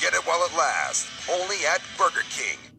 Get it while it lasts. Only at Burger King.